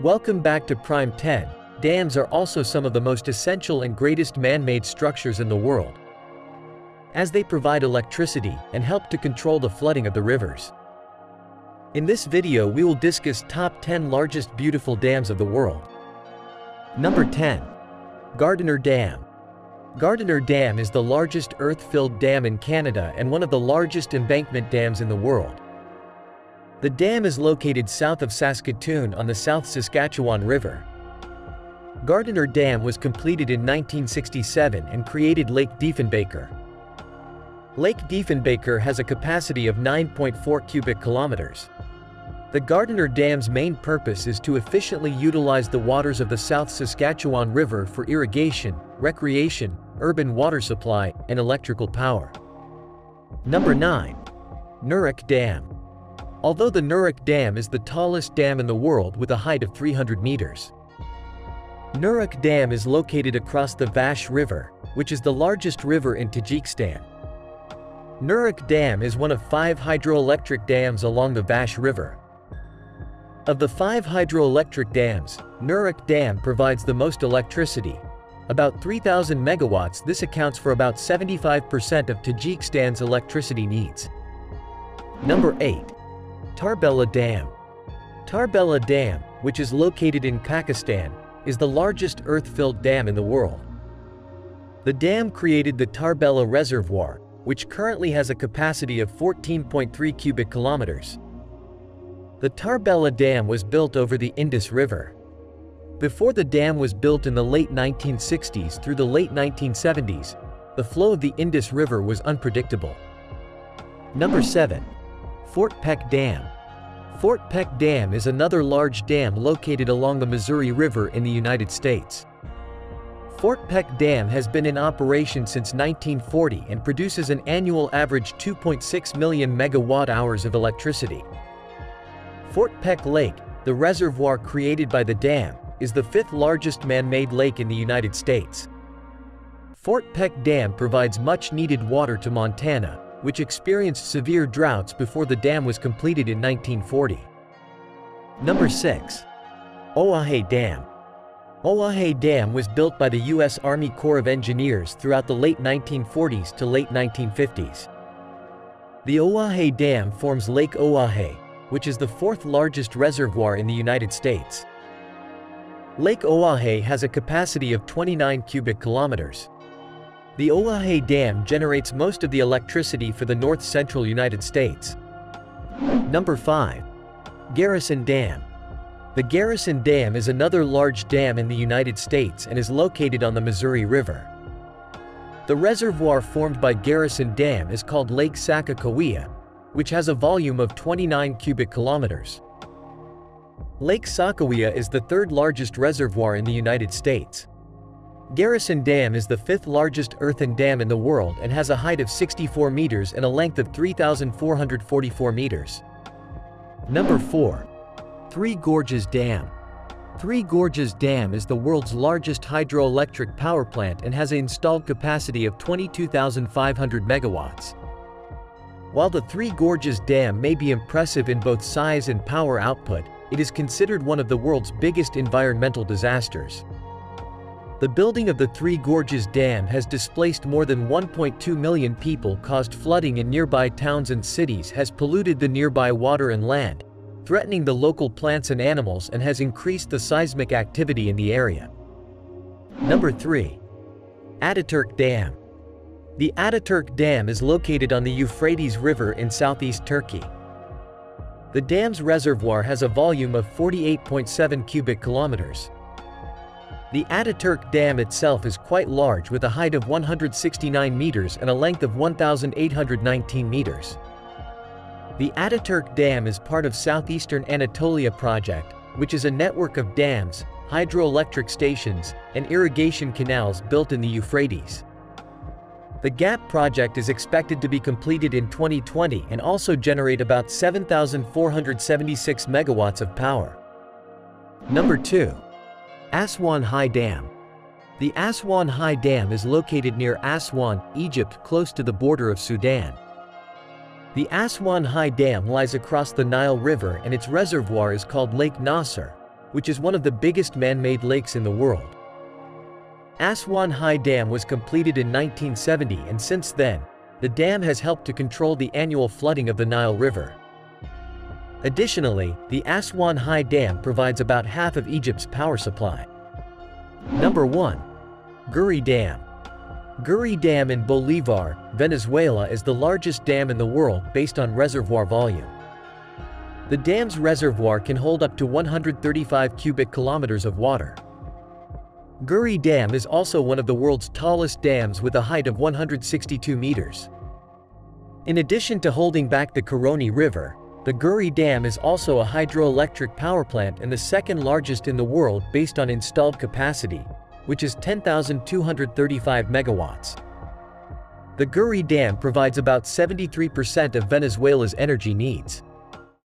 Welcome back to Prime 10. Dams are also some of the most essential and greatest man-made structures in the world, as they provide electricity and help to control the flooding of the rivers. In this video we will discuss top 10 largest beautiful dams of the world. Number 10. Gardiner Dam. Gardiner Dam is the largest earth-filled dam in Canada and one of the largest embankment dams in the world. The dam is located south of Saskatoon on the South Saskatchewan River. Gardiner Dam was completed in 1967 and created Lake Diefenbaker. Lake Diefenbaker has a capacity of 9.4 cubic kilometers. The Gardiner Dam's main purpose is to efficiently utilize the waters of the South Saskatchewan River for irrigation, recreation, urban water supply, and electrical power. Number 9. Nurek Dam. Although the Nurek Dam is the tallest dam in the world with a height of 300 meters. Nurek Dam is located across the Vakhsh River, which is the largest river in Tajikistan. Nurek Dam is one of five hydroelectric dams along the Vakhsh River. Of the five hydroelectric dams, Nurek Dam provides the most electricity. About 3,000 megawatts this accounts for about 75% of Tajikistan's electricity needs. Number 8. Tarbela Dam. Tarbela Dam, which is located in Pakistan, is the largest earth-filled dam in the world. The dam created the Tarbela Reservoir, which currently has a capacity of 14.3 cubic kilometers. The Tarbela Dam was built over the Indus River. Before the dam was built in the late 1960s through the late 1970s, the flow of the Indus River was unpredictable. Number 7. Fort Peck Dam. Fort Peck Dam is another large dam located along the Missouri River in the United States. Fort Peck Dam has been in operation since 1940 and produces an annual average 2.6 million megawatt-hours of electricity. Fort Peck Lake, the reservoir created by the dam, is the fifth largest man-made lake in the United States. Fort Peck Dam provides much-needed water to Montana, which experienced severe droughts before the dam was completed in 1940. Number 6. Oahe Dam. Oahe Dam was built by the U.S. Army Corps of Engineers throughout the late 1940s to late 1950s. The Oahe Dam forms Lake Oahe, which is the fourth largest reservoir in the United States. Lake Oahe has a capacity of 29 cubic kilometers. The Oahe Dam generates most of the electricity for the north-central United States. Number 5. Garrison Dam. The Garrison Dam is another large dam in the United States and is located on the Missouri River. The reservoir formed by Garrison Dam is called Lake Sakakawea, which has a volume of 29 cubic kilometers. Lake Sakawea is the third largest reservoir in the United States. Garrison Dam is the fifth largest earthen dam in the world and has a height of 64 meters and a length of 3,444 meters. Number 4. Three Gorges Dam. Three Gorges Dam is the world's largest hydroelectric power plant and has an installed capacity of 22,500 megawatts. While the Three Gorges Dam may be impressive in both size and power output, it is considered one of the world's biggest environmental disasters. The building of the Three Gorges Dam has displaced more than 1.2 million people caused flooding in nearby towns and cities has polluted the nearby water and land, threatening the local plants and animals and has increased the seismic activity in the area. Number 3. Ataturk Dam. The Ataturk Dam is located on the Euphrates River in southeast Turkey. The dam's reservoir has a volume of 48.7 cubic kilometers. The Ataturk Dam itself is quite large with a height of 169 meters and a length of 1,819 meters. The Ataturk Dam is part of Southeastern Anatolia Project, which is a network of dams, hydroelectric stations, and irrigation canals built in the Euphrates. The GAP project is expected to be completed in 2020 and also generate about 7,476 megawatts of power. Number 2. Aswan High Dam. The Aswan High Dam is located near Aswan, Egypt close to the border of Sudan. The Aswan High Dam lies across the Nile River and its reservoir is called Lake Nasser, which is one of the biggest man-made lakes in the world. Aswan High Dam was completed in 1970 and since then, the dam has helped to control the annual flooding of the Nile River. Additionally, the Aswan High Dam provides about half of Egypt's power supply. Number 1. Guri Dam. Guri Dam in Bolivar, Venezuela is the largest dam in the world based on reservoir volume. The dam's reservoir can hold up to 135 cubic kilometers of water. Guri Dam is also one of the world's tallest dams with a height of 162 meters. In addition to holding back the Caroní River, the Guri Dam is also a hydroelectric power plant and the second largest in the world based on installed capacity, which is 10,235 megawatts. The Guri Dam provides about 73% of Venezuela's energy needs.